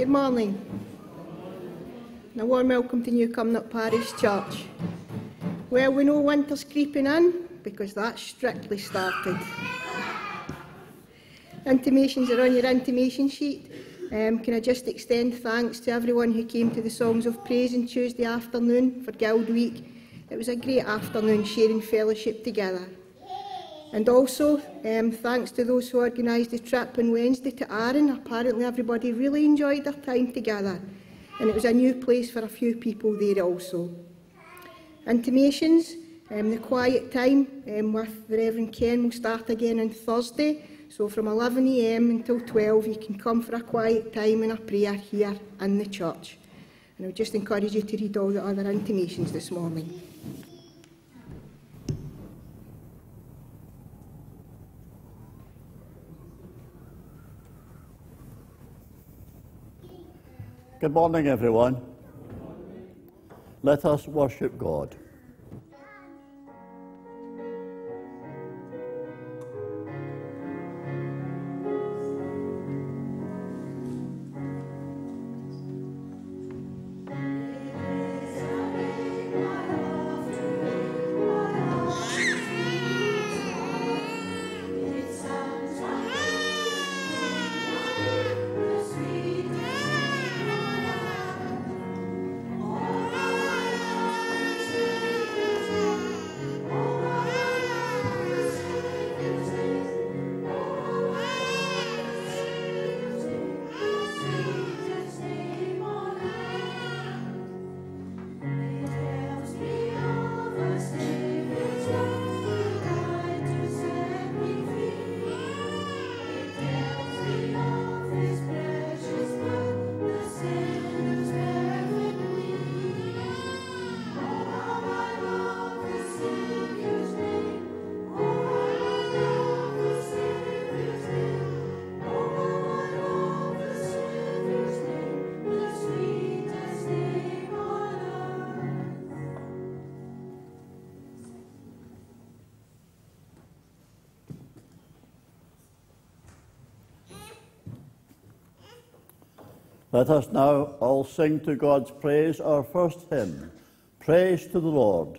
Good morning. And a warm welcome to New Cumnock Parish Church. Well, we know winter's creeping in because that's strictly started. Intimations are on your intimation sheet. Um, can I just extend thanks to everyone who came to the Songs of Praise on Tuesday afternoon for Guild Week. It was a great afternoon sharing fellowship together. And also, um, thanks to those who organised the trip on Wednesday to Arran. Apparently everybody really enjoyed their time together. And it was a new place for a few people there also. Intimations, um, the quiet time um, with the Reverend Ken will start again on Thursday. So from 11am until 12 you can come for a quiet time and a prayer here in the church. And I would just encourage you to read all the other intimations this morning. Good morning, everyone. Let us worship God. Let us now all sing to God's praise our first hymn, Praise to the Lord.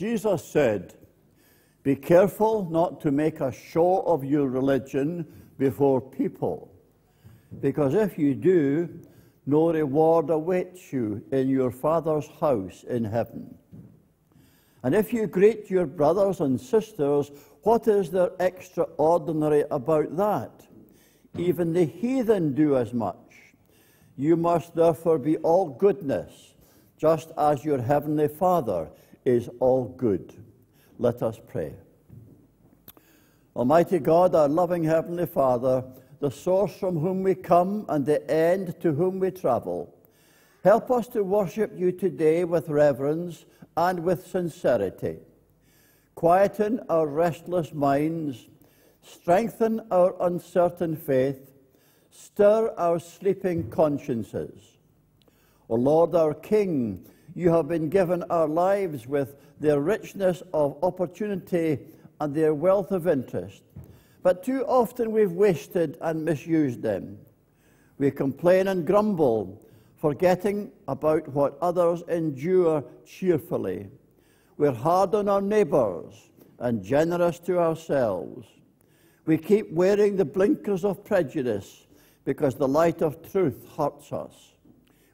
Jesus said, Be careful not to make a show of your religion before people, because if you do, no reward awaits you in your Father's house in heaven. And if you greet your brothers and sisters, what is there extraordinary about that? Even the heathen do as much. You must therefore be all goodness, just as your heavenly Father is all good. Let us pray. Almighty God, our loving Heavenly Father, the source from whom we come and the end to whom we travel, help us to worship you today with reverence and with sincerity. Quieten our restless minds, strengthen our uncertain faith, stir our sleeping consciences. O Lord our King, you have been given our lives with their richness of opportunity and their wealth of interest. But too often we've wasted and misused them. We complain and grumble, forgetting about what others endure cheerfully. We're hard on our neighbours and generous to ourselves. We keep wearing the blinkers of prejudice because the light of truth hurts us.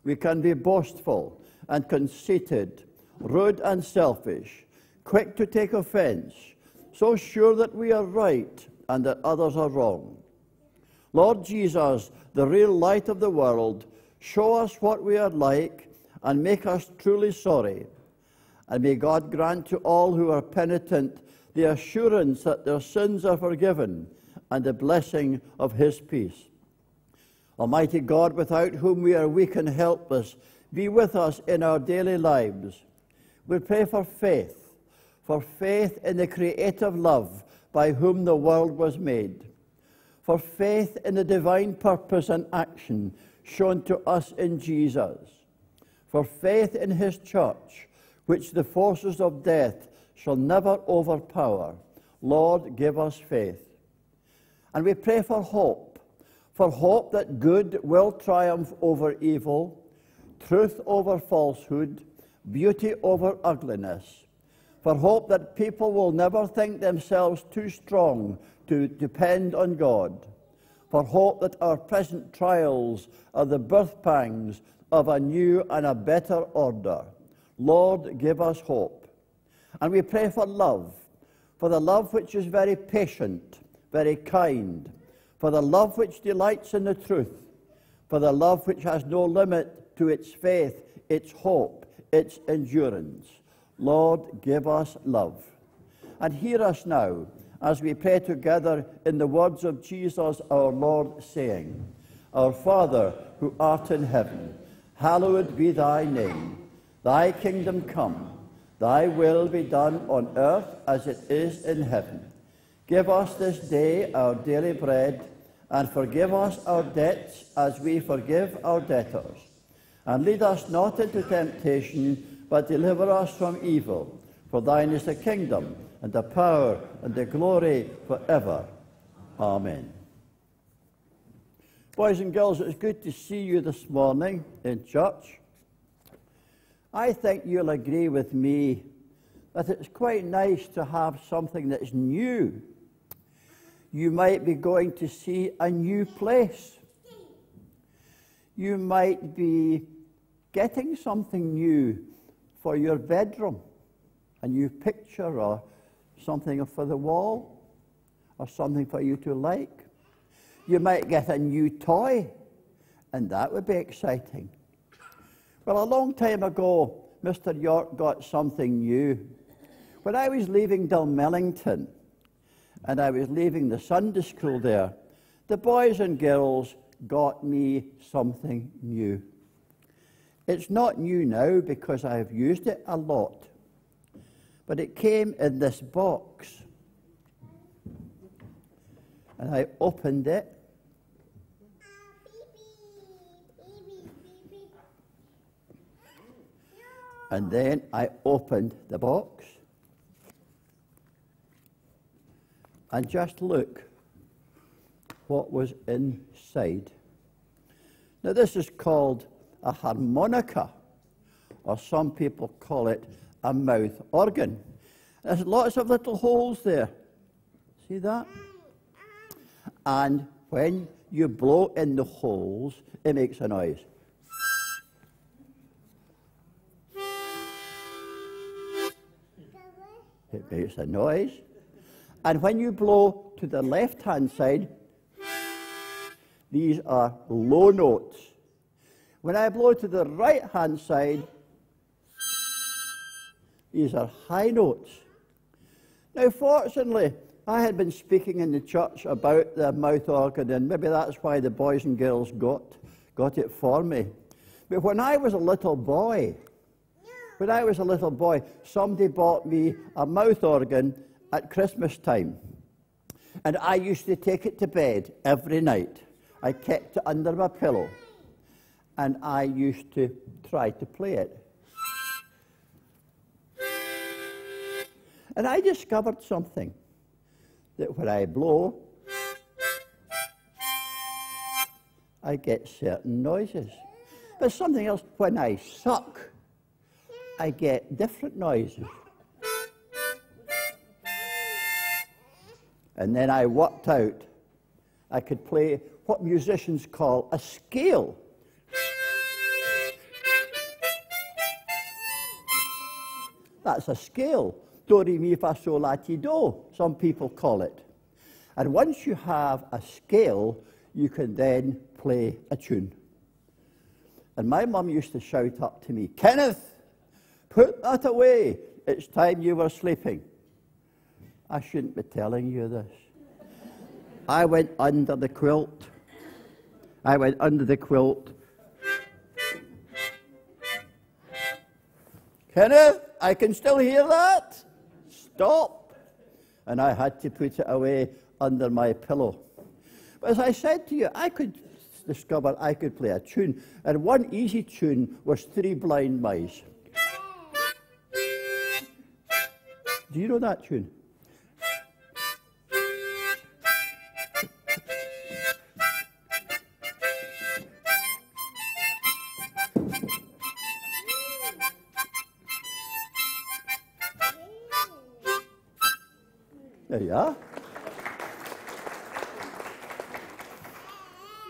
We can be boastful and conceited, rude and selfish, quick to take offence, so sure that we are right and that others are wrong. Lord Jesus, the real light of the world, show us what we are like and make us truly sorry. And may God grant to all who are penitent the assurance that their sins are forgiven and the blessing of his peace. Almighty God, without whom we are weak and helpless, be with us in our daily lives. We pray for faith, for faith in the creative love by whom the world was made, for faith in the divine purpose and action shown to us in Jesus, for faith in his church, which the forces of death shall never overpower. Lord, give us faith. And we pray for hope, for hope that good will triumph over evil truth over falsehood, beauty over ugliness, for hope that people will never think themselves too strong to depend on God, for hope that our present trials are the birth pangs of a new and a better order. Lord, give us hope. And we pray for love, for the love which is very patient, very kind, for the love which delights in the truth, for the love which has no limit to its faith, its hope, its endurance. Lord, give us love. And hear us now as we pray together in the words of Jesus our Lord, saying, Our Father, who art in heaven, hallowed be thy name. Thy kingdom come, thy will be done on earth as it is in heaven. Give us this day our daily bread, and forgive us our debts as we forgive our debtors and lead us not into temptation, but deliver us from evil. For thine is the kingdom, and the power, and the glory forever. Amen. Boys and girls, it's good to see you this morning in church. I think you'll agree with me that it's quite nice to have something that's new. You might be going to see a new place. You might be getting something new for your bedroom, a new picture or something for the wall or something for you to like. You might get a new toy, and that would be exciting. Well, a long time ago, Mr. York got something new. When I was leaving Millington, and I was leaving the Sunday school there, the boys and girls got me something new. It's not new now because I have used it a lot, but it came in this box. And I opened it. And then I opened the box. And just look what was inside. Now, this is called a harmonica, or some people call it a mouth organ. There's lots of little holes there. See that? And when you blow in the holes, it makes a noise. It makes a noise. And when you blow to the left hand side, these are low notes. When I blow to the right hand side, these are high notes. Now, fortunately, I had been speaking in the church about the mouth organ, and maybe that's why the boys and girls got, got it for me. But when I was a little boy, when I was a little boy, somebody bought me a mouth organ at Christmas time. And I used to take it to bed every night. I kept it under my pillow. And I used to try to play it. And I discovered something that when I blow, I get certain noises. But something else, when I suck, I get different noises. And then I worked out I could play what musicians call a scale. That's a scale. Do, re, mi, fa, sol, la, ti, do, some people call it. And once you have a scale, you can then play a tune. And my mum used to shout up to me, Kenneth, put that away. It's time you were sleeping. I shouldn't be telling you this. I went under the quilt. I went under the quilt. Kenneth, I can still hear that. Stop. And I had to put it away under my pillow. But as I said to you, I could discover I could play a tune. And one easy tune was Three Blind Mice. Do you know that tune?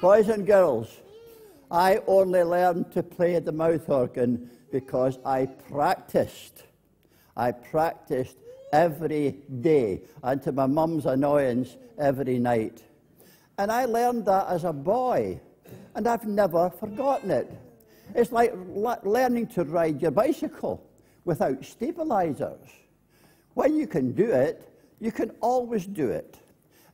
Boys and girls, I only learned to play the mouth organ because I practiced. I practiced every day, and to my mum's annoyance, every night. And I learned that as a boy, and I've never forgotten it. It's like learning to ride your bicycle without stabilizers. When you can do it, you can always do it.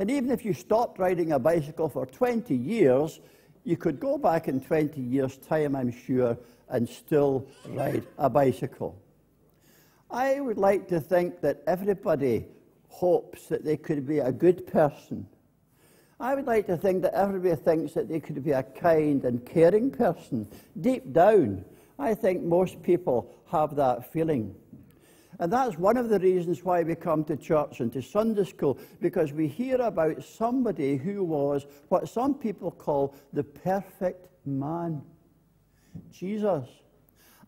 And even if you stopped riding a bicycle for 20 years, you could go back in 20 years' time, I'm sure, and still ride a bicycle. I would like to think that everybody hopes that they could be a good person. I would like to think that everybody thinks that they could be a kind and caring person. Deep down, I think most people have that feeling. And that's one of the reasons why we come to church and to Sunday school, because we hear about somebody who was what some people call the perfect man. Jesus.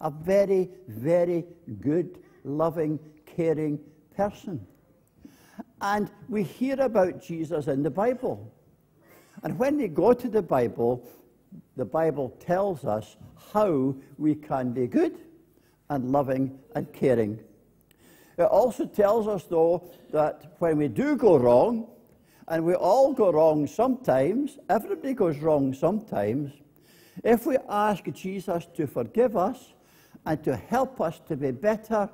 A very, very good, loving, caring person. And we hear about Jesus in the Bible. And when we go to the Bible, the Bible tells us how we can be good and loving and caring it also tells us, though, that when we do go wrong, and we all go wrong sometimes, everybody goes wrong sometimes, if we ask Jesus to forgive us and to help us to be better,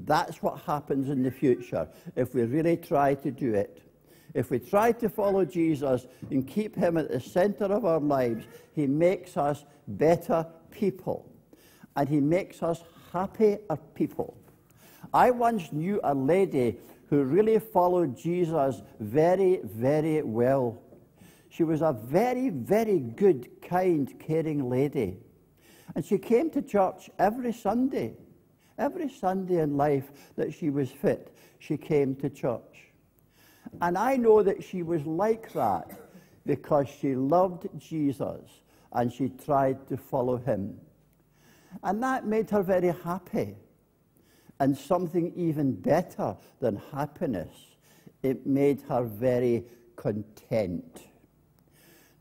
that's what happens in the future if we really try to do it. If we try to follow Jesus and keep him at the center of our lives, he makes us better people. And he makes us happier people. I once knew a lady who really followed Jesus very, very well. She was a very, very good, kind, caring lady. And she came to church every Sunday. Every Sunday in life that she was fit, she came to church. And I know that she was like that because she loved Jesus and she tried to follow him. And that made her very happy. And something even better than happiness. It made her very content.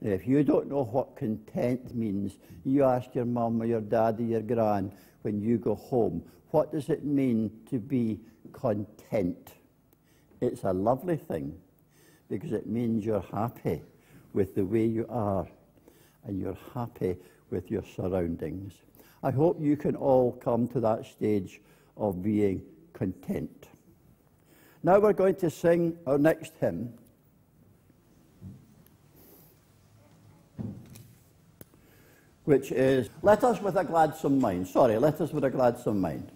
Now, if you don't know what content means, you ask your mum or your dad or your gran when you go home, what does it mean to be content? It's a lovely thing because it means you're happy with the way you are and you're happy with your surroundings. I hope you can all come to that stage of being content. Now we're going to sing our next hymn. Which is, Let us with a gladsome mind. Sorry, let us with a gladsome mind.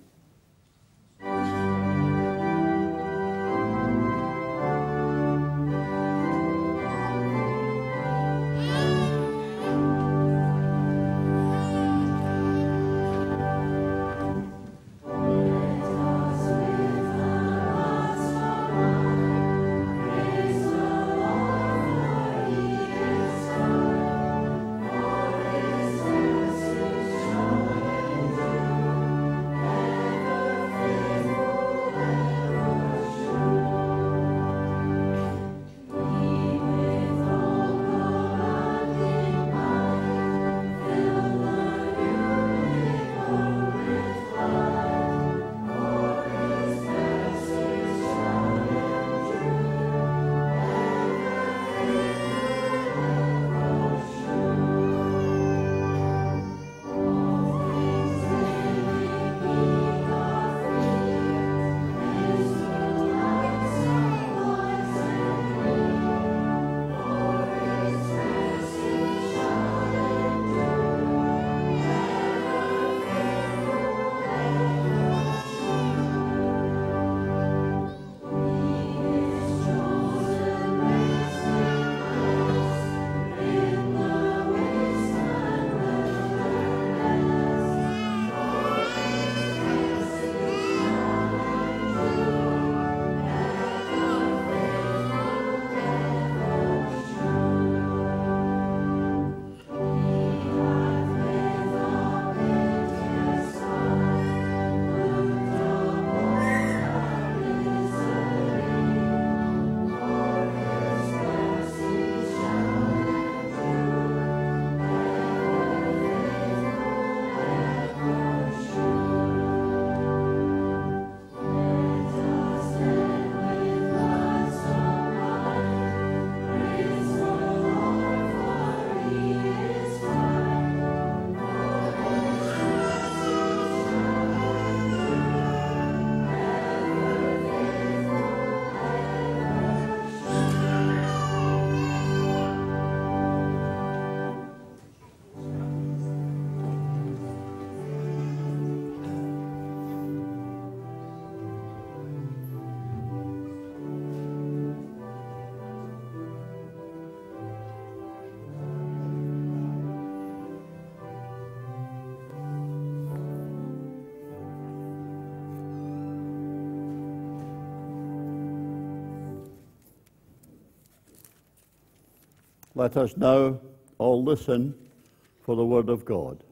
Let us now all listen for the word of God.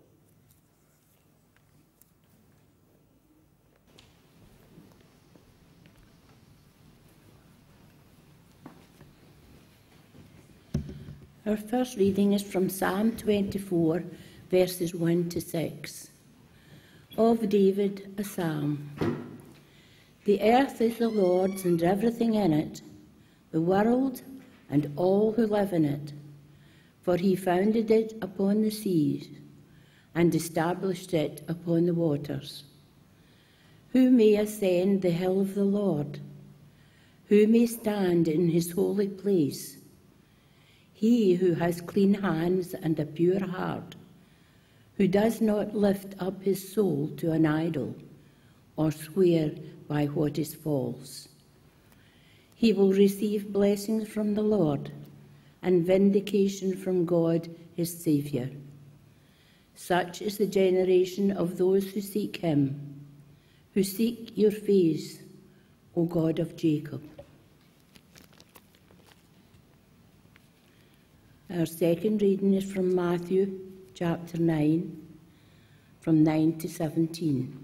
Our first reading is from Psalm 24, verses 1 to 6. Of David, a psalm. The earth is the Lord's and everything in it, the world and all who live in it. For he founded it upon the seas and established it upon the waters. Who may ascend the hill of the Lord? Who may stand in his holy place? He who has clean hands and a pure heart, who does not lift up his soul to an idol or swear by what is false he will receive blessings from the Lord and vindication from God his Saviour. Such is the generation of those who seek him, who seek your face, O God of Jacob. Our second reading is from Matthew chapter 9, from 9 to 17.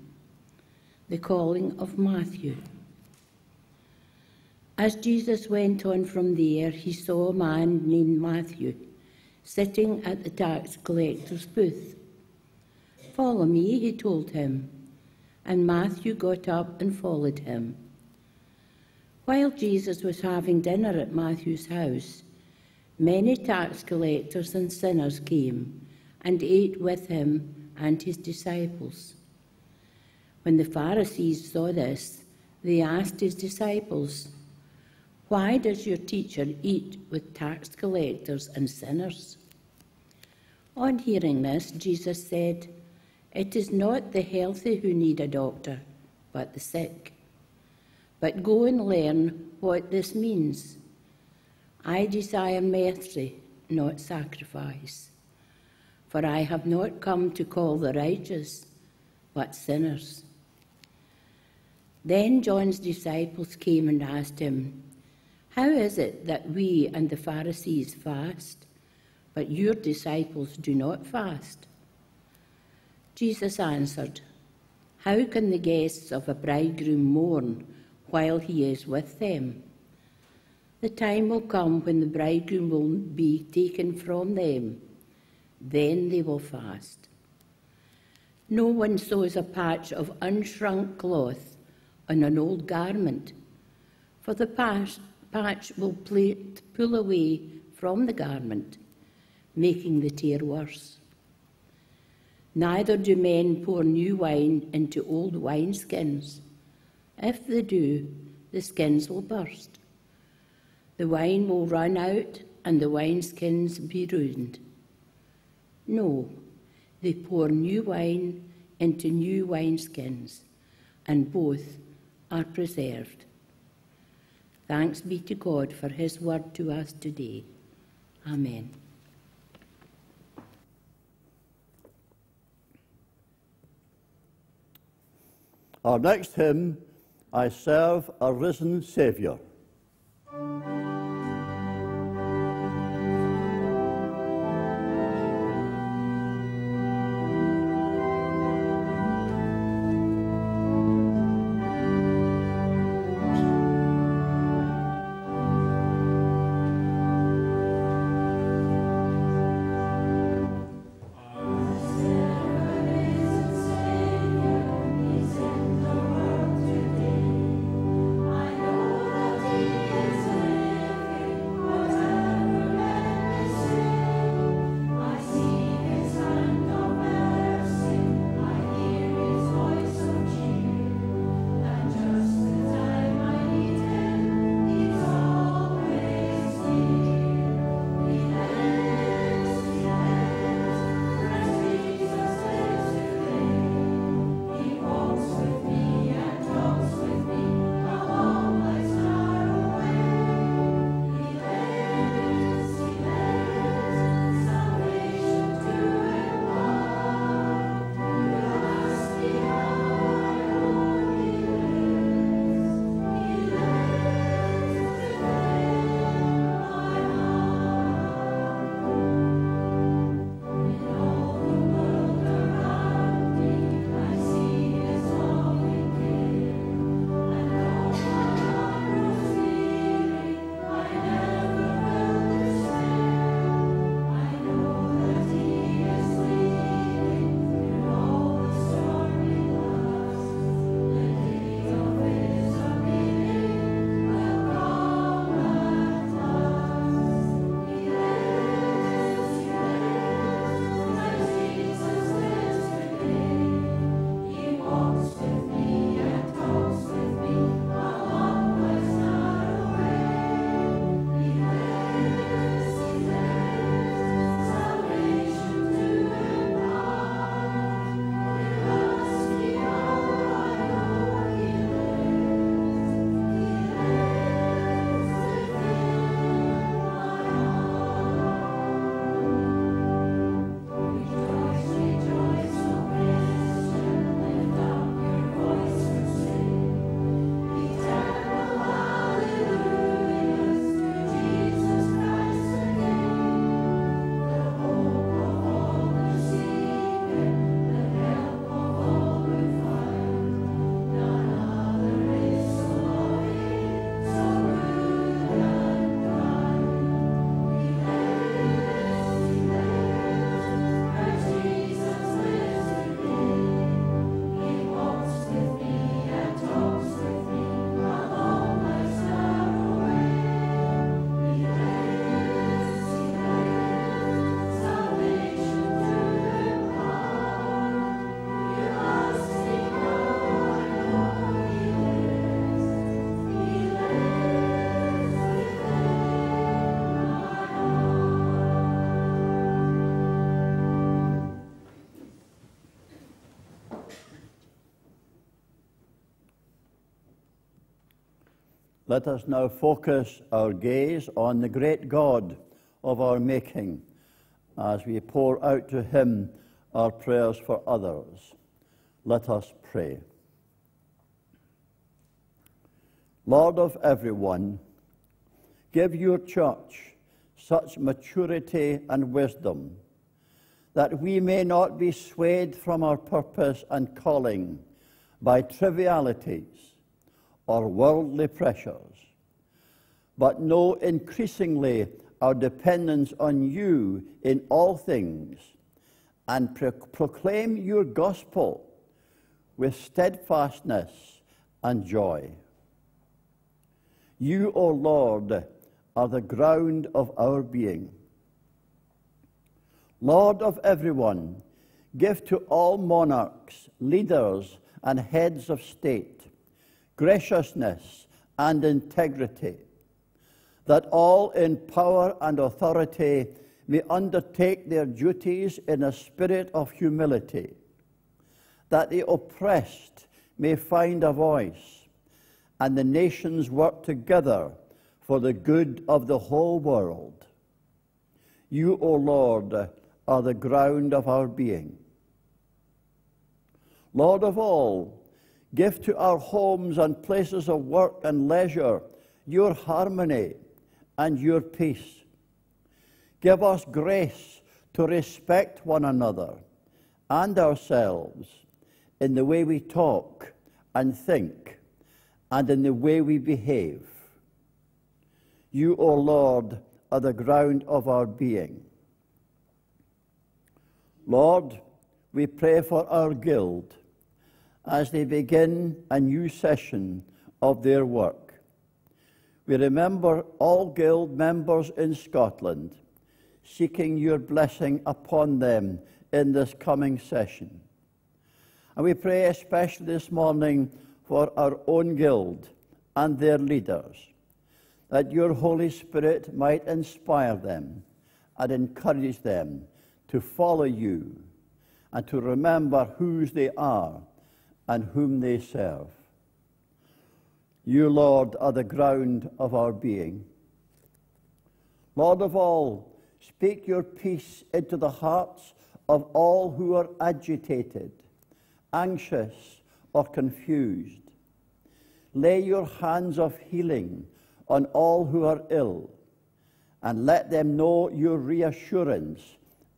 the calling of Matthew. As Jesus went on from there, he saw a man named Matthew sitting at the tax collector's booth. Follow me, he told him, and Matthew got up and followed him. While Jesus was having dinner at Matthew's house, many tax collectors and sinners came and ate with him and his disciples. When the Pharisees saw this, they asked his disciples, Why does your teacher eat with tax collectors and sinners? On hearing this, Jesus said, It is not the healthy who need a doctor, but the sick. But go and learn what this means. I desire mercy, not sacrifice. For I have not come to call the righteous, but sinners. Then John's disciples came and asked him, How is it that we and the Pharisees fast, but your disciples do not fast? Jesus answered, How can the guests of a bridegroom mourn while he is with them? The time will come when the bridegroom will be taken from them. Then they will fast. No one sews a patch of unshrunk cloth on an old garment, for the patch, patch will pull away from the garment, making the tear worse. Neither do men pour new wine into old wineskins. If they do, the skins will burst. The wine will run out and the wineskins be ruined. No, they pour new wine into new wineskins, and both are preserved. Thanks be to God for his word to us today. Amen. Our next hymn, I Serve a Risen Saviour. Let us now focus our gaze on the great God of our making as we pour out to Him our prayers for others. Let us pray. Lord of everyone, give your church such maturity and wisdom that we may not be swayed from our purpose and calling by trivialities or worldly pressures, but know increasingly our dependence on you in all things and pro- proclaim your gospel with steadfastness and joy. You, O Lord, are the ground of our being. Lord of everyone, give to all monarchs, leaders, and heads of state graciousness and integrity, that all in power and authority may undertake their duties in a spirit of humility, that the oppressed may find a voice, and the nations work together for the good of the whole world. You, O Lord, are the ground of our being. Lord of all, give to our homes and places of work and leisure your harmony and your peace. Give us grace to respect one another and ourselves in the way we talk and think and in the way we behave. You, O Lord, are the ground of our being. Lord, we pray for our guild as they begin a new session of their work. We remember all guild members in Scotland, seeking your blessing upon them in this coming session. And we pray especially this morning for our own guild and their leaders, that your Holy Spirit might inspire them and encourage them to follow you and to remember whose they are and whom they serve. You, Lord, are the ground of our being. Lord of all, speak your peace into the hearts of all who are agitated, anxious, or confused. Lay your hands of healing on all who are ill, and let them know your reassurance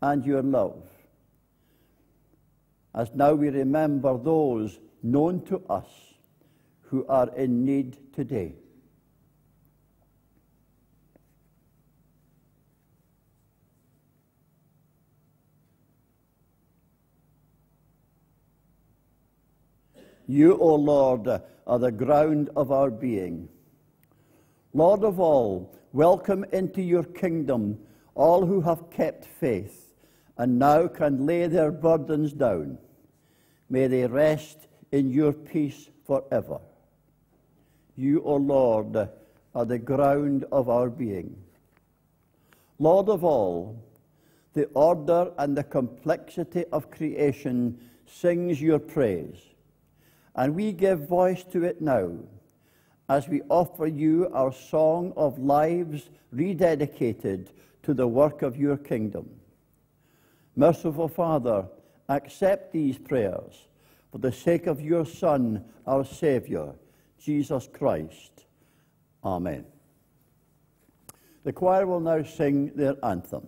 and your love. As now we remember those known to us who are in need today. You, O Lord, are the ground of our being. Lord of all, welcome into your kingdom all who have kept faith and now can lay their burdens down. May they rest in your peace forever. You, O Lord, are the ground of our being. Lord of all, the order and the complexity of creation sings your praise, and we give voice to it now as we offer you our song of lives rededicated to the work of your kingdom. Merciful Father, accept these prayers for the sake of your Son, our Saviour, Jesus Christ. Amen. The choir will now sing their anthem.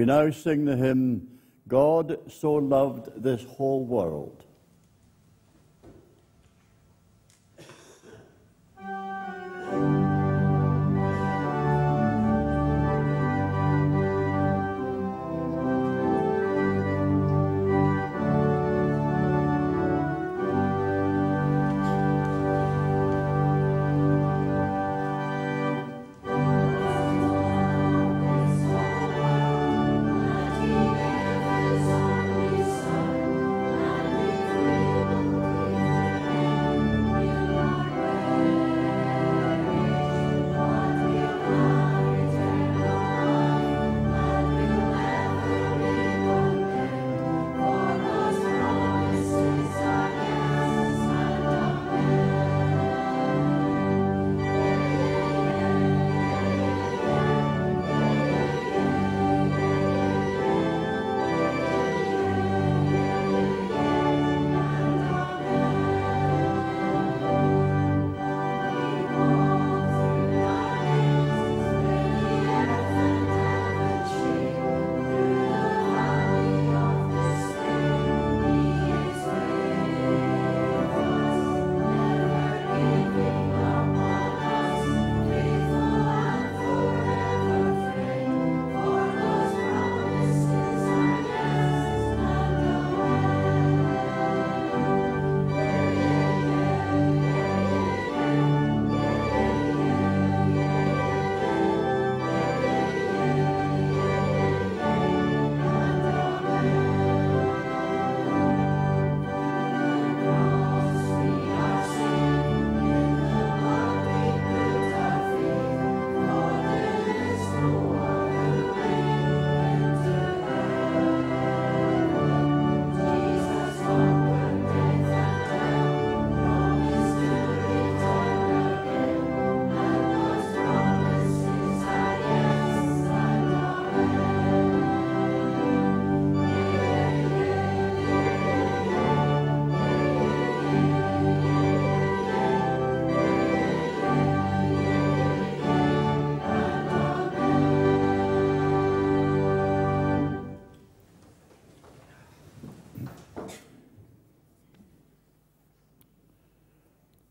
We now sing the hymn, God so loved this whole world.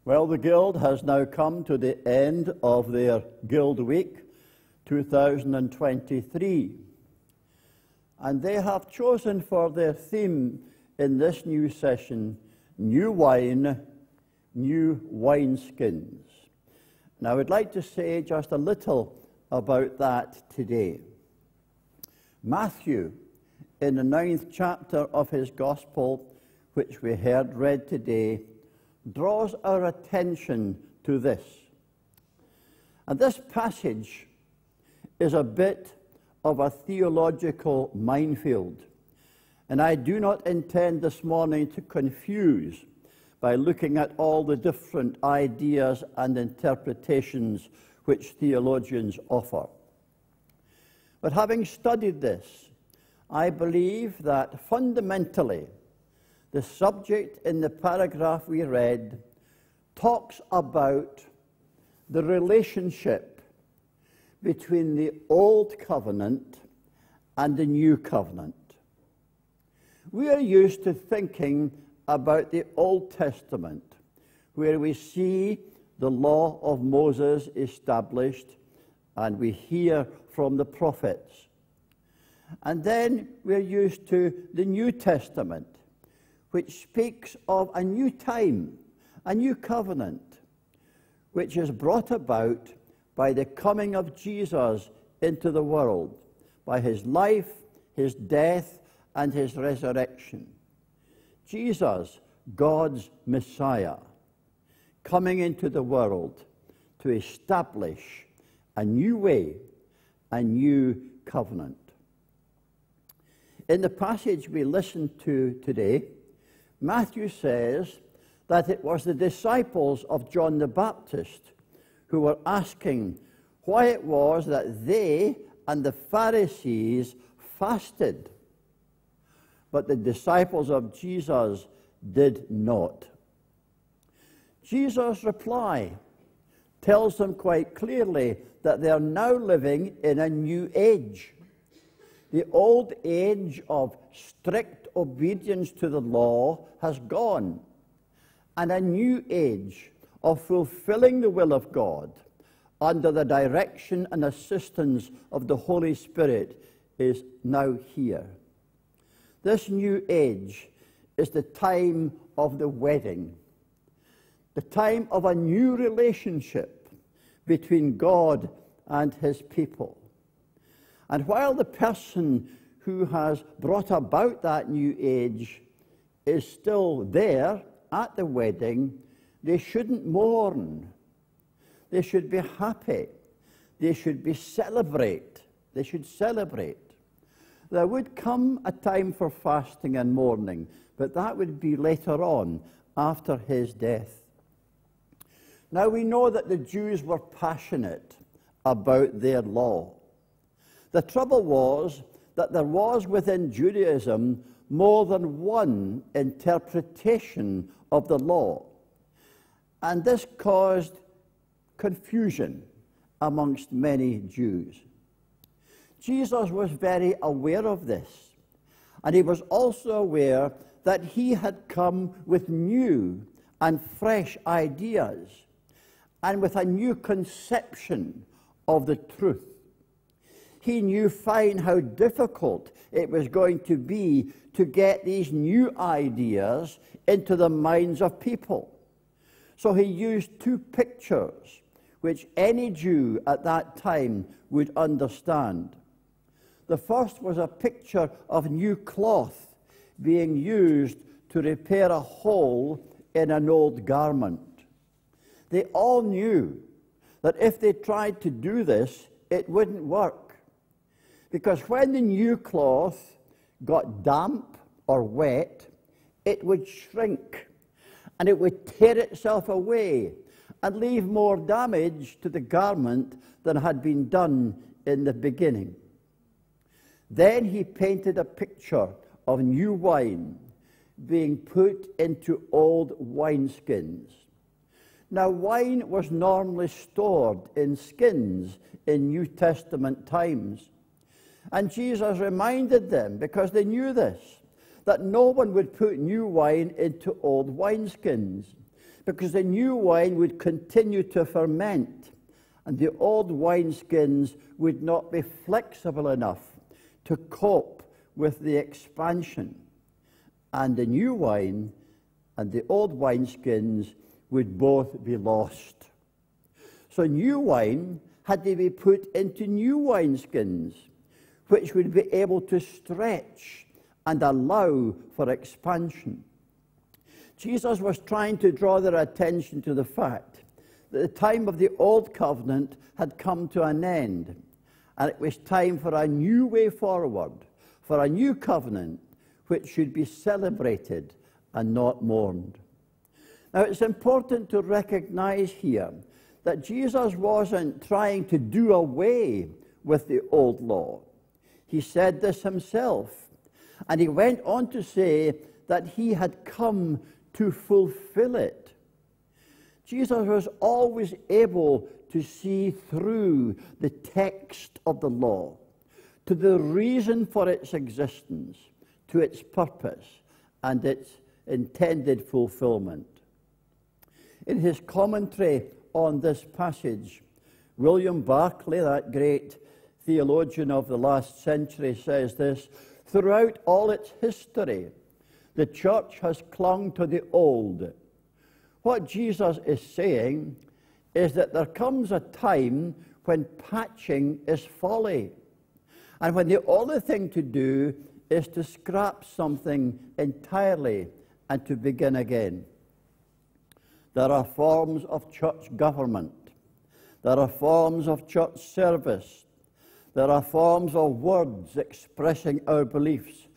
Well, the Guild has now come to the end of their Guild Week 2023. And they have chosen for their theme in this new session New Wine, New Wineskins. Now, I would like to say just a little about that today. Matthew, in the ninth chapter of his Gospel, which we heard read today, draws our attention to this. And this passage is a bit of a theological minefield. And I do not intend this morning to confuse by looking at all the different ideas and interpretations which theologians offer. But having studied this, I believe that fundamentally the subject in the paragraph we read talks about the relationship between the Old Covenant and the New Covenant. We are used to thinking about the Old Testament, where we see the law of Moses established and we hear from the prophets. And then we're used to the New Testament, which speaks of a new time, a new covenant, which is brought about by the coming of Jesus into the world, by his life, his death, and his resurrection. Jesus, God's Messiah, coming into the world to establish a new way, a new covenant. In the passage we listened to today, Matthew says that it was the disciples of John the Baptist who were asking why it was that they and the Pharisees fasted, but the disciples of Jesus did not. Jesus' reply tells them quite clearly that they are now living in a new age. The old age of strict obedience to the law has gone, and a new age of fulfilling the will of God under the direction and assistance of the Holy Spirit is now here. This new age is the time of the wedding, the time of a new relationship between God and his people. And while the person who has brought about that new age is still there at the wedding, they shouldn't mourn. They should be happy. They should be celebrate. They should celebrate. There would come a time for fasting and mourning, but that would be later on after his death. Now we know that the Jews were passionate about their law. The trouble was that there was within Judaism more than one interpretation of the law. And this caused confusion amongst many Jews. Jesus was very aware of this, and he was also aware that he had come with new and fresh ideas and with a new conception of the truth. He knew fine how difficult it was going to be to get these new ideas into the minds of people. So he used two pictures which any Jew at that time would understand. The first was a picture of new cloth being used to repair a hole in an old garment. They all knew that if they tried to do this, it wouldn't work. Because when the new cloth got damp or wet, it would shrink and it would tear itself away and leave more damage to the garment than had been done in the beginning. Then he painted a picture of new wine being put into old wineskins. Now, wine was normally stored in skins in New Testament times. And Jesus reminded them, because they knew this, that no one would put new wine into old wineskins because the new wine would continue to ferment and the old wineskins would not be flexible enough to cope with the expansion. And the new wine and the old wineskins would both be lost. So, new wine had to be put into new wineskins, which would be able to stretch and allow for expansion. Jesus was trying to draw their attention to the fact that the time of the old covenant had come to an end, and it was time for a new way forward, for a new covenant which should be celebrated and not mourned. Now, it's important to recognize here that Jesus wasn't trying to do away with the old law. He said this himself. And he went on to say that he had come to fulfill it. Jesus was always able to see through the text of the law, to the reason for its existence, to its purpose, and its intended fulfillment. In his commentary on this passage, William Barclay, that great theologian of the last century, says this Throughout all its history, the church has clung to the old. What Jesus is saying is that there comes a time when patching is folly, and when the only thing to do is to scrap something entirely and to begin again. There are forms of church government. There are forms of church service. There are forms of words expressing our beliefs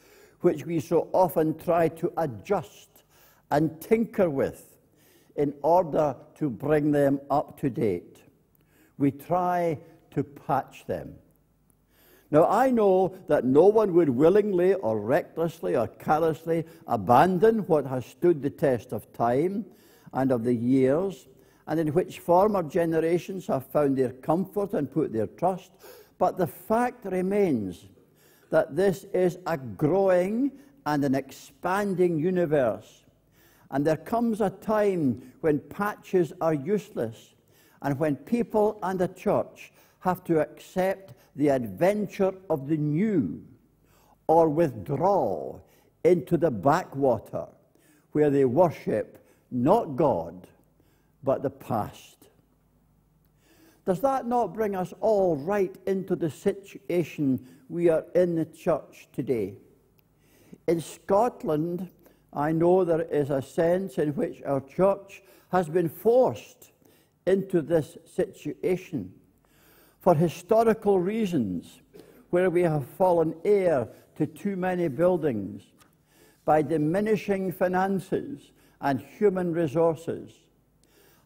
which we so often try to adjust and tinker with in order to bring them up to date. We try to patch them. Now, I know that no one would willingly or recklessly or carelessly abandon what has stood the test of time and of the years, and in which former generations have found their comfort and put their trust. But the fact remains that this is a growing and an expanding universe. And there comes a time when patches are useless and when people and the church have to accept the adventure of the new or withdraw into the backwater where they worship not God but the past. Does that not bring us all right into the situation we are in the church today? In Scotland, I know there is a sense in which our church has been forced into this situation for historical reasons, where we have fallen heir to too many buildings, by diminishing finances and human resources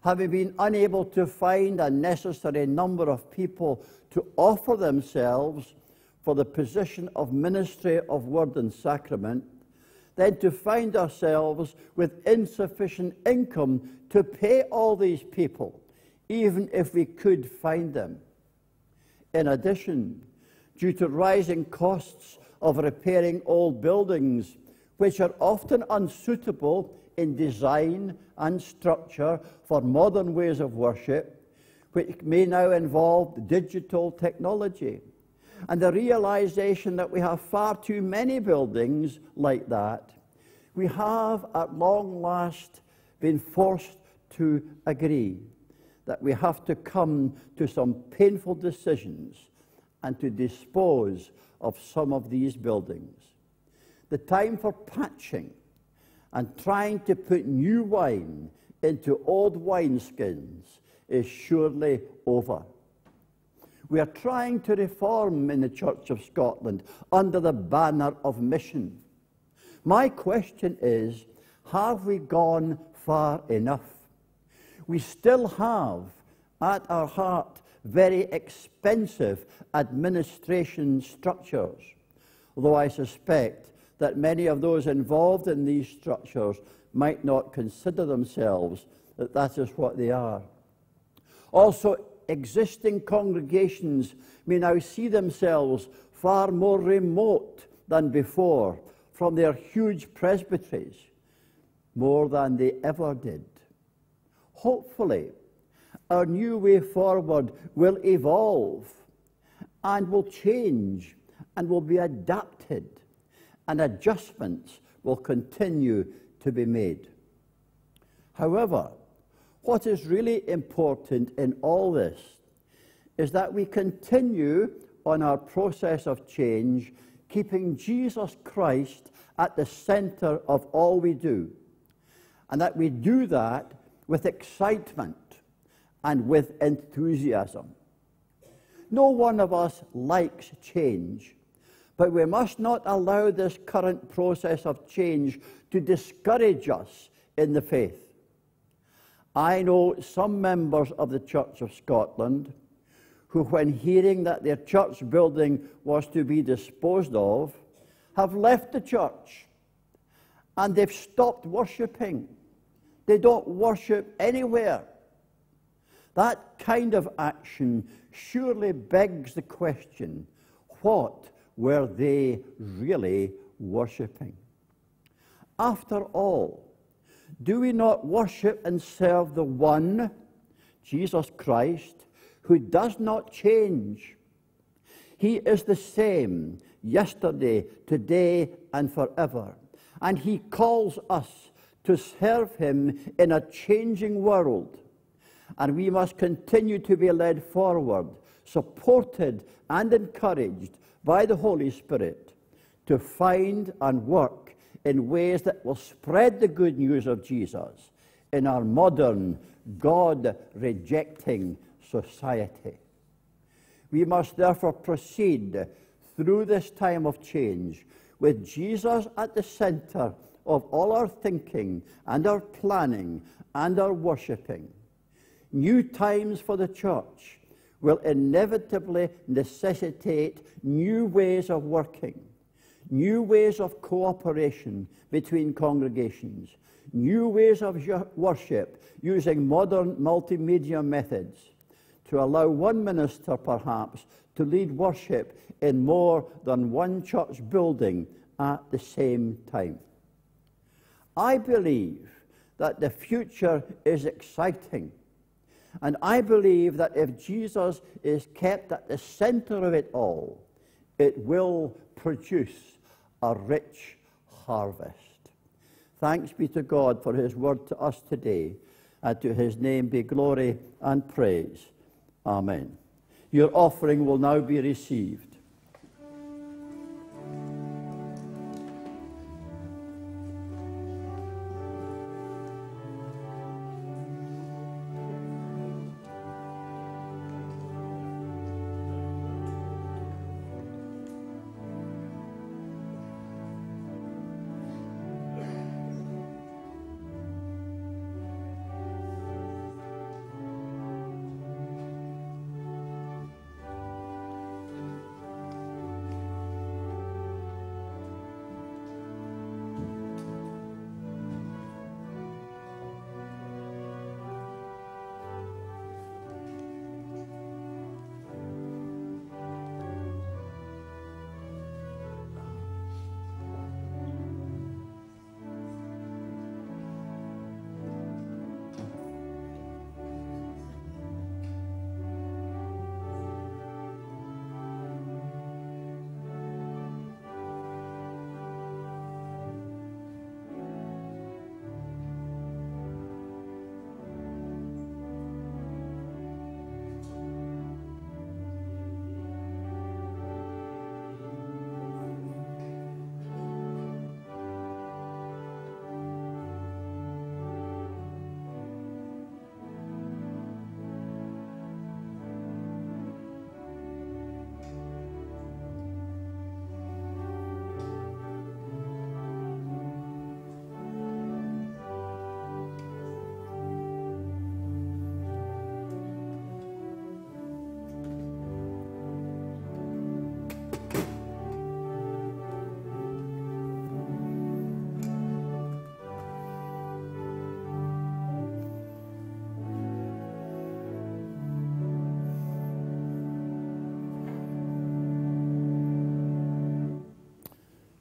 having been unable to find a necessary number of people to offer themselves for the position of ministry of word and sacrament, then to find ourselves with insufficient income to pay all these people, even if we could find them. In addition, due to rising costs of repairing old buildings, which are often unsuitable in design and structure for modern ways of worship, which may now involve digital technology. And the realization that we have far too many buildings like that, we have at long last been forced to agree that we have to come to some painful decisions and to dispose of some of these buildings. The time for patching and trying to put new wine into old wineskins is surely over. We are trying to reform in the Church of Scotland under the banner of mission. My question is have we gone far enough? We still have at our heart very expensive administration structures, although I suspect that many of those involved in these structures might not consider themselves that that is what they are. Also, existing congregations may now see themselves far more remote than before from their huge presbyteries, more than they ever did. Hopefully, our new way forward will evolve and will change and will be adapted and adjustments will continue to be made. However, what is really important in all this is that we continue on our process of change, keeping Jesus Christ at the center of all we do, and that we do that with excitement and with enthusiasm. No one of us likes change, but we must not allow this current process of change to discourage us in the faith. I know some members of the Church of Scotland who, when hearing that their church building was to be disposed of, have left the church and they've stopped worshipping. They don't worship anywhere. That kind of action surely begs the question what were they really worshipping? After all, do we not worship and serve the one, Jesus Christ, who does not change? He is the same yesterday, today, and forever. And he calls us to serve him in a changing world. And we must continue to be led forward, supported and encouraged by the Holy Spirit to find and work in ways that will spread the good news of Jesus in our modern, God rejecting society. We must therefore proceed through this time of change with Jesus at the center of all our thinking and our planning and our worshipping. New times for the church will inevitably necessitate new ways of working, new ways of cooperation between congregations, new ways of worship using modern multimedia methods to allow one minister perhaps to lead worship in more than one church building at the same time. I believe that the future is exciting. And I believe that if Jesus is kept at the center of it all, it will produce a rich harvest. Thanks be to God for his word to us today, and to his name be glory and praise. Amen. Your offering will now be received.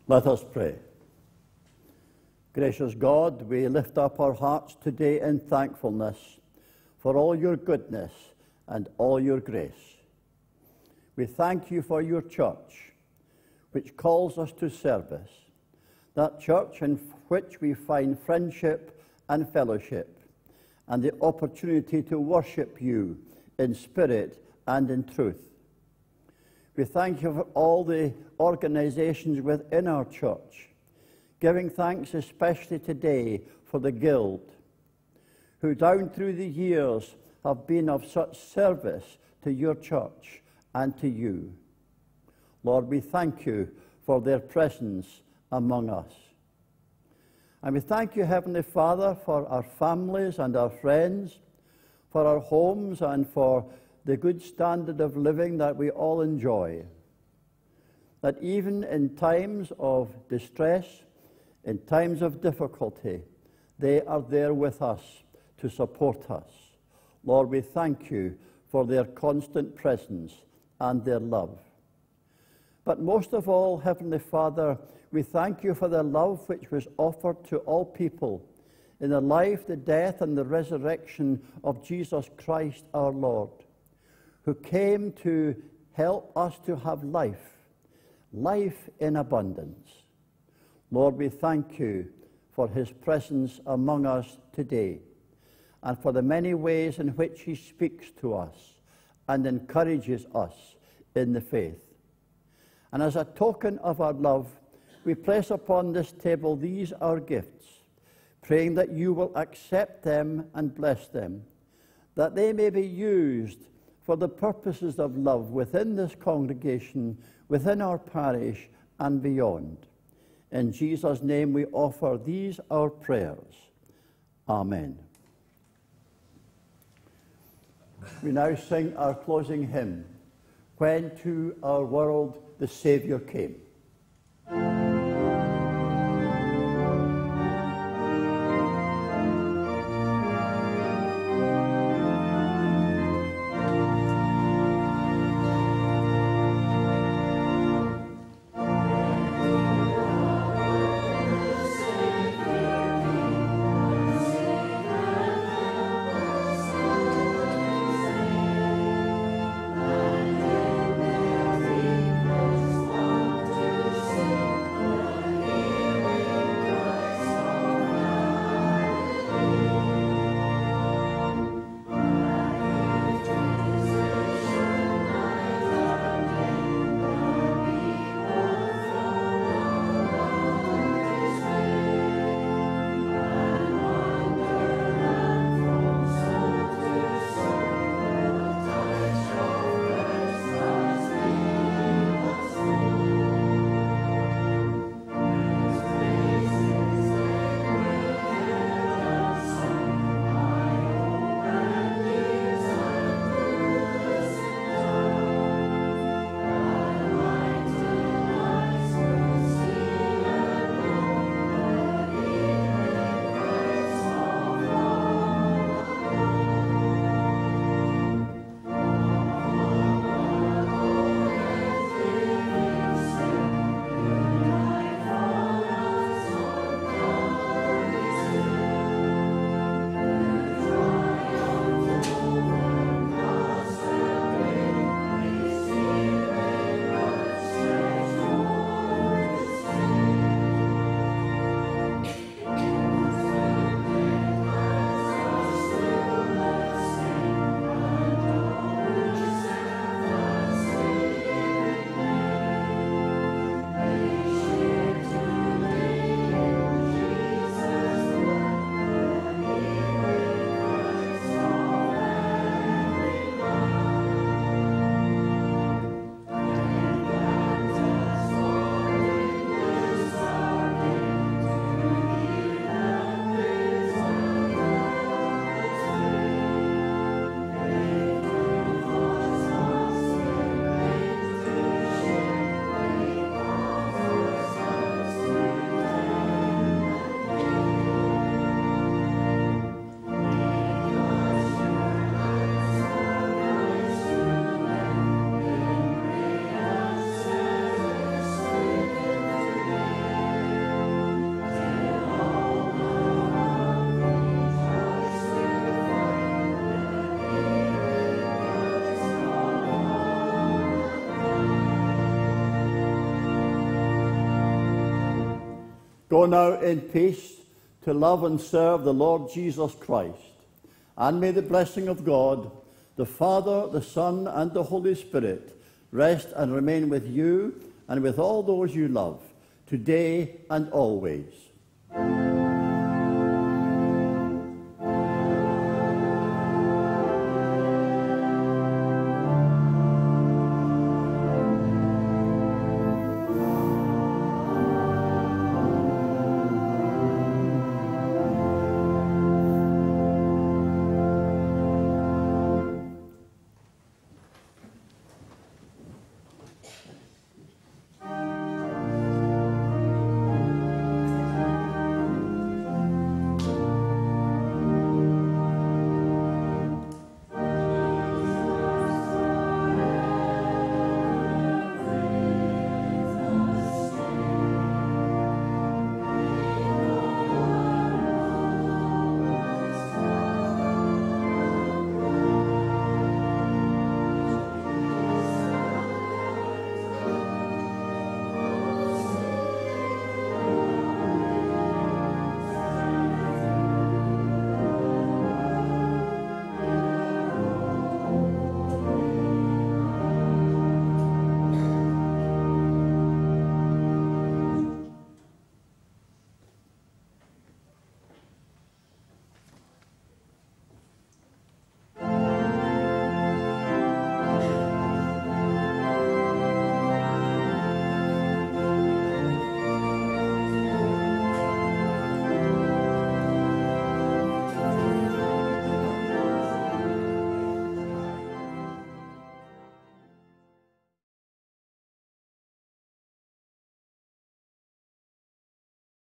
Let us pray. Gracious God, we lift up our hearts today in thankfulness for all your goodness and all your grace. We thank you for your church, which calls us to service, that church in which we find friendship and fellowship, and the opportunity to worship you in spirit and in truth. We thank you for all the organizations within our church, giving thanks especially today for the Guild, who down through the years have been of such service to your church and to you. Lord, we thank you for their presence among us. And we thank you, Heavenly Father, for our families and our friends, for our homes and for the good standard of living that we all enjoy. That even in times of distress, in times of difficulty, they are there with us to support us. Lord, we thank you for their constant presence and their love. But most of all, Heavenly Father, we thank you for the love which was offered to all people in the life, the death, and the resurrection of Jesus Christ our Lord who came to help us to have life, life in abundance. Lord, we thank you for his presence among us today and for the many ways in which he speaks to us and encourages us in the faith. And as a token of our love, we place upon this table these our gifts, praying that you will accept them and bless them, that they may be used for the purposes of love within this congregation, within our parish, and beyond. In Jesus' name we offer these our prayers. Amen. We now sing our closing hymn, When to Our World the Saviour Came. Go now in peace to love and serve the Lord Jesus Christ. And may the blessing of God, the Father, the Son, and the Holy Spirit rest and remain with you and with all those you love, today and always.